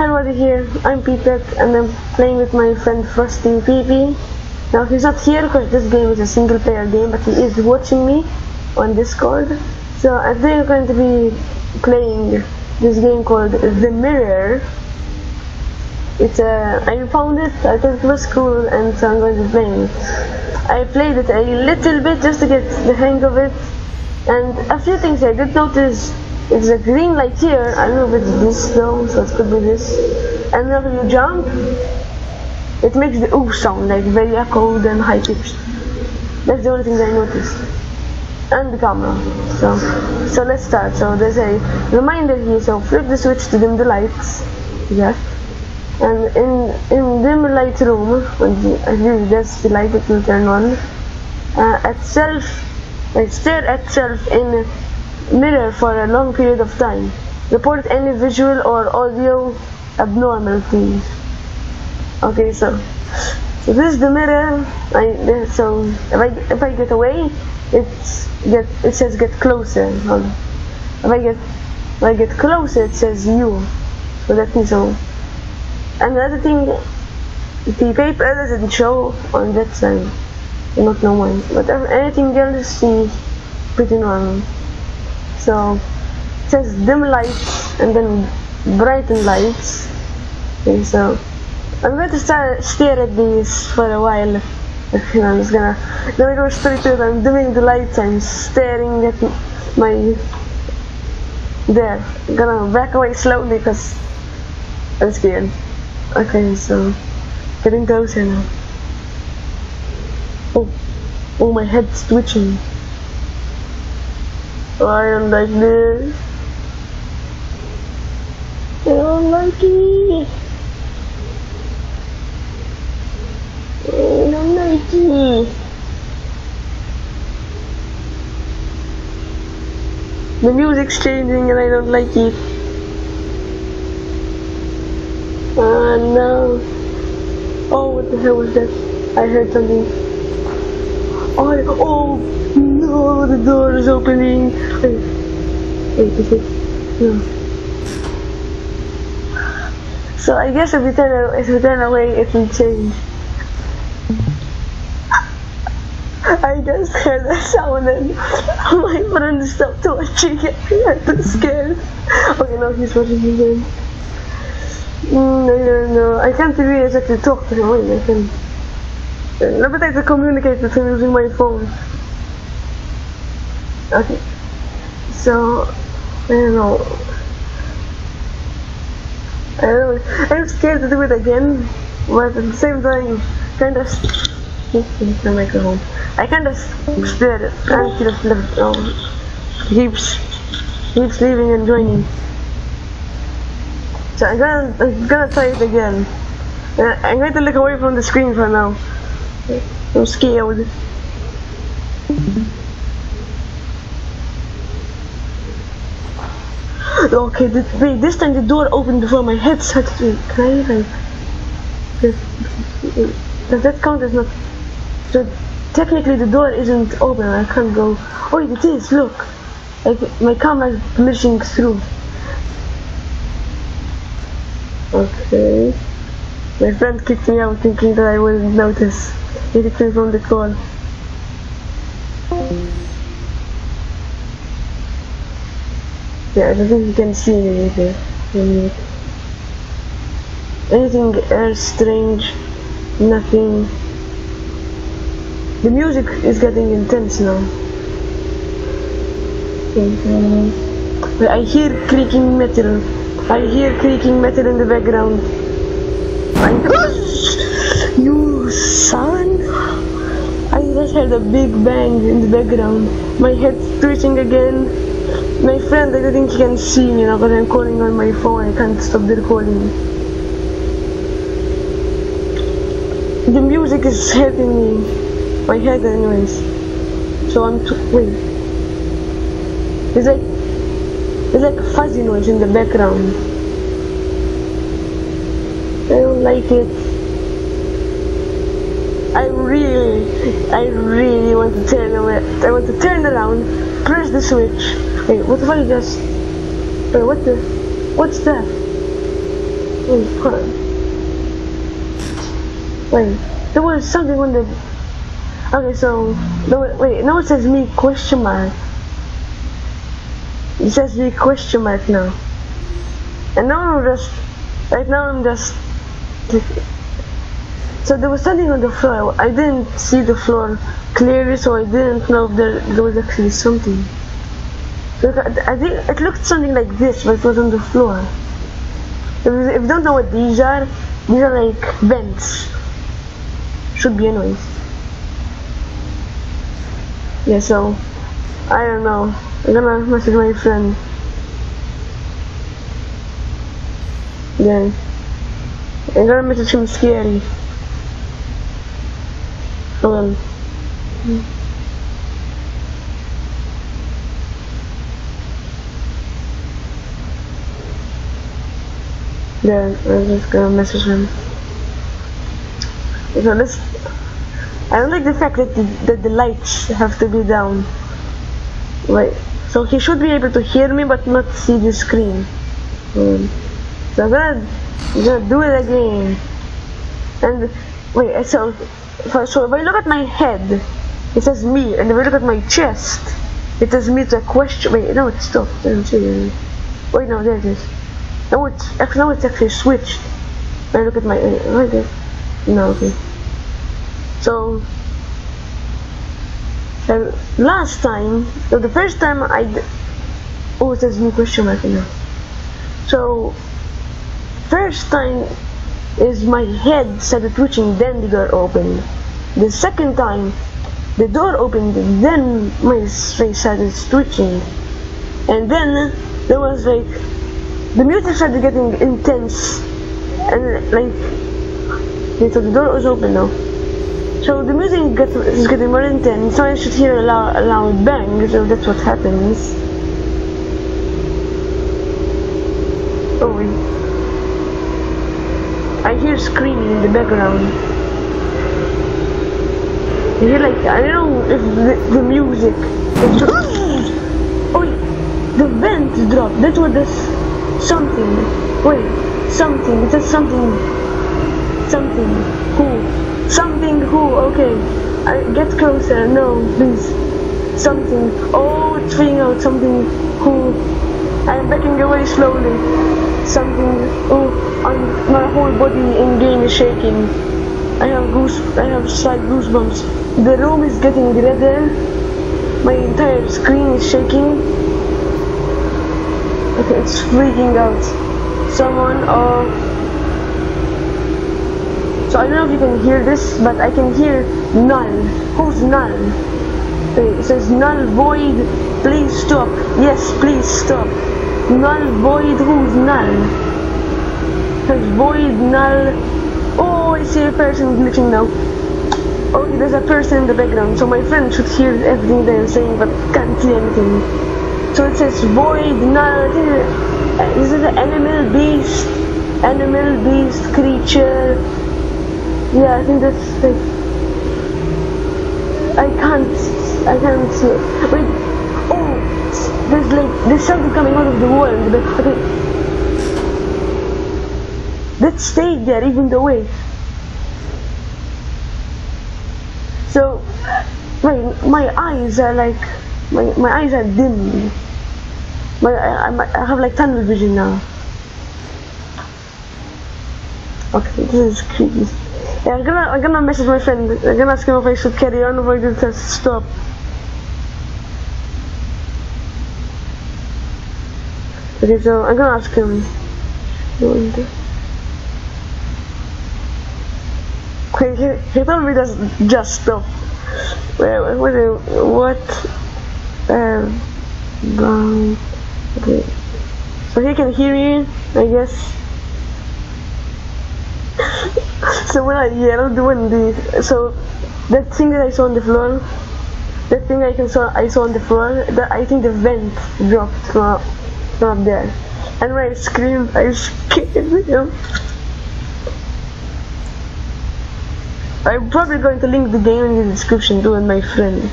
Hello here, I'm Peter and I'm playing with my friend Frosty PP. Now he's not here because this game is a single player game but he is watching me on Discord. So I think I'm going to be playing this game called The Mirror. It's a, I found it, I thought it was cool and so I'm going to play it. I played it a little bit just to get the hang of it and a few things I did notice it's a green light here. I don't know if it's this though, so it could be this. And whenever you jump, it makes the ooh sound, like very echoed and high pitched. That's the only thing I noticed. And the camera. So, so let's start. So there's a reminder here. So flip the switch to dim the lights. Yeah. And in in dim light room, when you, just the light it will turn on. Uh, at self, like stare at self in mirror for a long period of time. Report any visual or audio abnormalities. Okay, so so this is the mirror. I so if I if I get away, it's get it says get closer. If I get if I get closer, it says you. So that means so. Another thing, the paper doesn't show on that side. Not no one, but anything else is pretty normal. So it says dim lights and then brighten lights. Okay, so I'm going to start stare at these for a while. I'm just gonna then I go straight to it. I'm dimming the lights. I'm staring at my there. I'm gonna back away slowly because I'm scared. Okay, so getting closer now. Oh, oh, my head's twitching. I don't like this. I don't like it. The music's changing and I don't like it. Uh, no. Oh, what the hell was that? I heard something. Oh, oh Oh, the door is opening. No. So I guess if we turn if we turn away, it will change. I just heard a sound and my friend stopped watching it. I'm scared. Okay, now he's watching again. Mm, I don't know. I can't really exactly talk to him. Wait, I can. No, but I to communicate with him using my phone. Okay. So, I don't know. I don't know. I'm scared to do it again, but at the same time, kind of. the microphone. I kind of scared. And he just left. Um, keeps keeps leaving and joining. So I'm gonna I'm gonna try it again. Uh, I'm going to look away from the screen for now. I'm scared. Okay, this, wait, this time the door opened before my head started to Can I. This, does that count as not... So technically the door isn't open, I can't go... Oh, it is, look! Like, my camera is missing through. Okay. My friend kicked me out thinking that I wouldn't notice. He kicked me from the call. Yeah, I don't think you can see anything. Anything else strange? Nothing. The music is getting intense now. I hear creaking metal. I hear creaking metal in the background. I you son! I just heard a big bang in the background. My head's twitching again. My friend, I don't think he can see me now because I'm calling on my phone. I can't stop the recording. The music is hitting me. My head anyways. So I'm too wait. There's like there's like fuzzy noise in the background. I don't like it. I really, I really want to turn away. I want to turn around, press the switch, Wait, what if I just... Wait, what the... What's that? Wait. Wait, there was something on the. Okay, so no, wait, no, it says me question mark. It says me question mark now. And now I'm just, right now I'm just. So there was something on the floor. I didn't see the floor clearly, so I didn't know if there, there was actually something. I think it looked something like this, but it was on the floor. If you, don't know what these are, these are like vents. Should be anyways. Yeah, so I don't know. I'm gonna message my friend. Then I'm gonna message him scary. Hold on. Then I'm just gonna message him. So let's. I don't like the fact that the, that the lights have to be down. Wait. So he should be able to hear me but not see the screen. Um, so I'm gonna, I'm gonna do it again. And wait, so so if I look at my head, it says me, and if I look at my chest, it says me to a question. Wait, no, it's stopped. I don't see it. Wait, no, there it is. No, it's actually it's actually switched. I look at my uh, right there. No, okay. So, last time, so the first time I oh, it says new question mark now. So, first time is my head started twitching, then the door opened. The second time, the door opened, then my face started twitching. And then there was like, the music started getting intense. And like, so the door was open now. So the music gets, is getting more intense, so I should hear a loud, a loud bang, so that's what happens. Oh, wait. I hear screaming in the background. I hear like, I don't know if the, the music is Oh, the vent dropped. That's what this something. Wait, something. Says something. Something. Who? Something who? Okay. I get closer. No, please. Something. Oh, it's figuring out something who. I'm backing away slowly. Something. Oh, on my whole body in game is shaking. I have goose. I have slight goosebumps. The room is getting redder. My entire screen is shaking. Okay, it's freaking out. Someone or. So I don't know if you can hear this, but I can hear null. Who's null? Okay, it says null void. Please stop. Yes, please stop. Null void. Who's null? Says void null. Oh, I see a person glitching now. Oh, there's a person in the background, so my friend should hear everything I'm saying, but can't see anything. So er- it says void null. This is an animal beast, animal beast creature. Yeah, I think that's like I can't I can't see it. Wait, oh, there's like there's something coming out of the wall. But okay, that stayed there even the way. So, my my eyes are like my my eyes are dim. My I, I, I have like tunnel vision now. Okay, this is creepy. Yeah, I'm gonna I'm gonna message my friend. I'm gonna ask him if I should carry on or if I just stop. Okay, so I'm gonna ask him. Okay, he, he told me just just stop. Wait, wait, wait, what? Um, okay. So he can hear you, I guess. so when I yelled when the so that thing that I saw on the floor, that thing I can saw I saw on the floor, that I think the vent dropped from from there, and when I screamed, I scared him. I'm probably going to link the game in the description too and my friend.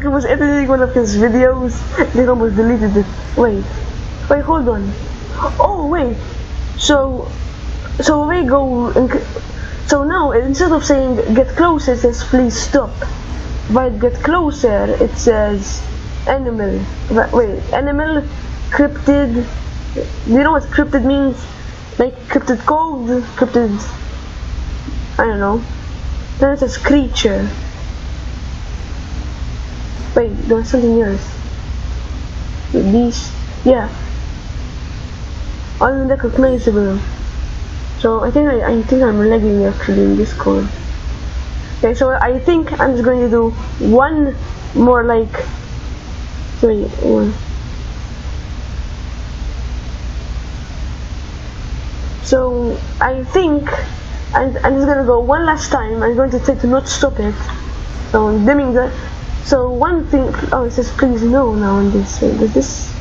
He was editing one of his videos, then almost deleted it. Wait, wait, hold on. Oh wait, so so we go. And, so now instead of saying get closer, it says please stop. But get closer, it says animal. Wait, animal, cryptid. You know what cryptid means? Like cryptid code, cryptid. I don't know. Then it says creature. Wait, there's something else. These, yeah. Oh, Unrecognizable. So I think I, I think I'm lagging actually in Discord. Okay, so I think I'm just going to do one more like three one. So I think I'm, I'm just gonna go one last time. I'm going to try to not stop it. So I'm dimming the. So one thing. Oh, it says please no now on this. Does this?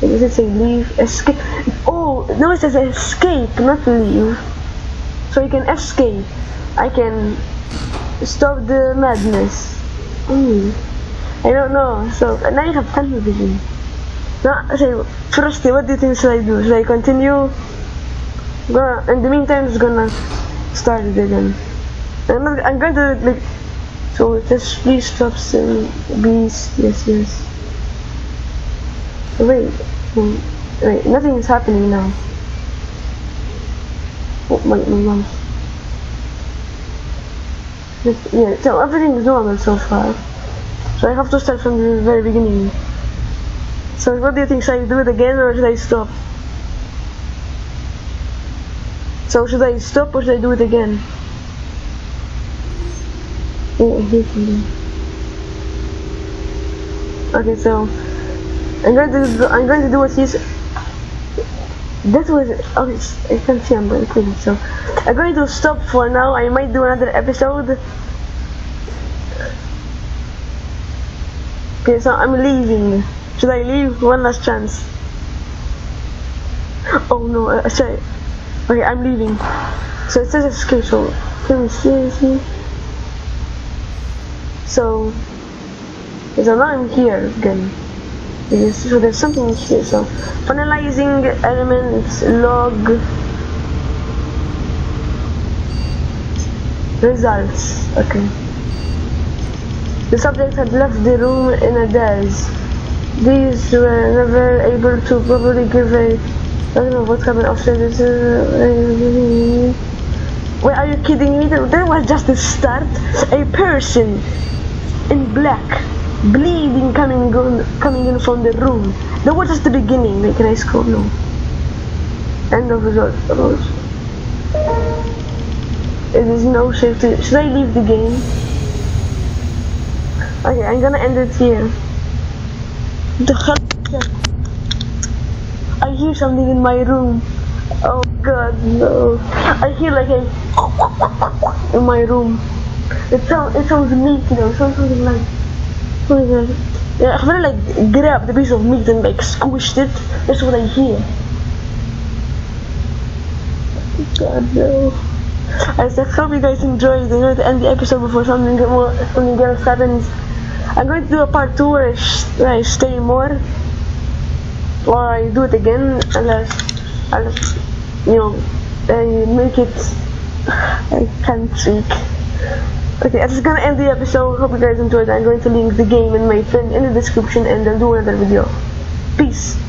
Does it say leave? Escape? Oh, no, it says escape, not leave. So you can escape. I can stop the madness. Mm. I don't know. So now you have tunnel vision. Now, say, Frosty, what do you think should I do? Should I continue? Go. In the meantime, it's gonna start it again. I'm, not, I'm going to like. So says please stop some bees. Yes, yes. Wait, hmm, wait, nothing is happening now. Oh, my, my. Just, yeah, so everything is normal so far. So I have to start from the very beginning. So what do you think? Should I do it again or should I stop? So should I stop or should I do it again? Oh. Okay, so I'm going to I'm going to do what he's. That was okay. I can see I'm to so I'm going to stop for now. I might do another episode. Okay, so I'm leaving. Should I leave? One last chance. Oh no, uh, sorry. Okay, I'm leaving. So it says escape, so can we see, see? So, so now I'm here again. So there's something here, so finalizing elements, log, results, okay. The subject had left the room in a daze. These were never able to properly give a I don't know what happened after this. Wait, are you kidding me? That was just the start. A person in black, bleeding, coming on, coming in from the room. That was just the beginning. Wait, can I scroll? No. End of result. It is no safety. Should I leave the game? Okay, I'm gonna end it here. The hell? I hear something in my room. Oh god, no. I hear like a in my room. It sounds it sounds meat, you know, it sounds something like something like yeah, I feel like grab the piece of meat and like squished it. That's what I hear. God no. I said hope you guys enjoyed. I'm going to end the episode before something more something else happens. I'm going to do a part two where I, where I stay more or I do it again unless unless you know I make it I can't speak okay I'm just gonna end the episode. Hope you guys enjoyed I'm going to link the game and my friend in the description and then do another video. Peace